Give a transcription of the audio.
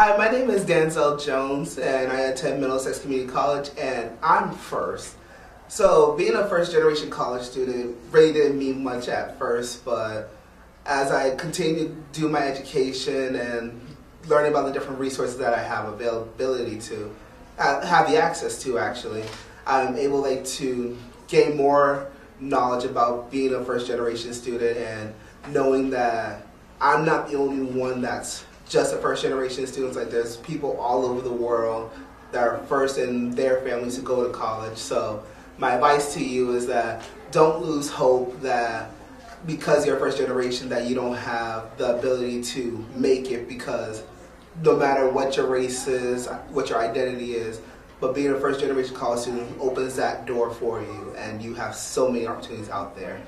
Hi, my name is Danzel Jones, and I attend Middlesex Community College, and I'm first. So, being a first generation college student really didn't mean much at first, but as I continue to do my education and learning about the different resources that I have availability to, uh, have the access to actually, I'm able like to gain more knowledge about being a first generation student and knowing that I'm not the only one that's just a first generation students. Like there's people all over the world that are first in their families to go to college. So my advice to you is that don't lose hope that because you're first generation that you don't have the ability to make it because no matter what your race is, what your identity is, but being a first generation college student opens that door for you and you have so many opportunities out there.